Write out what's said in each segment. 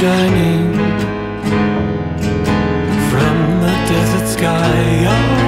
shining from the desert sky above.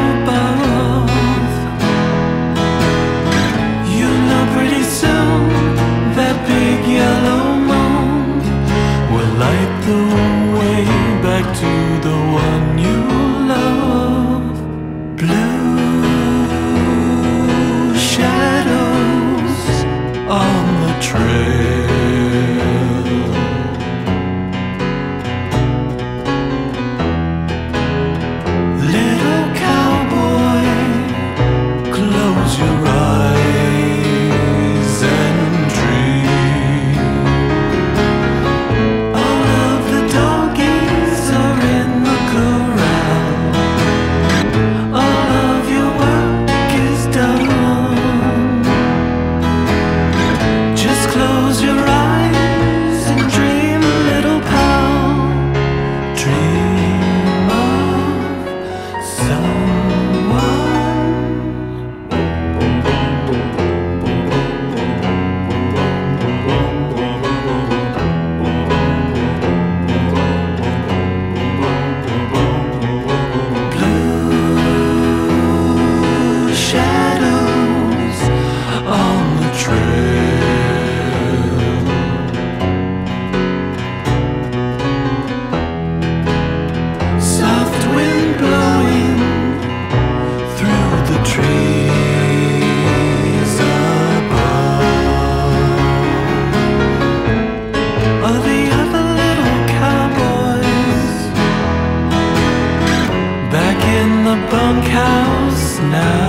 Now?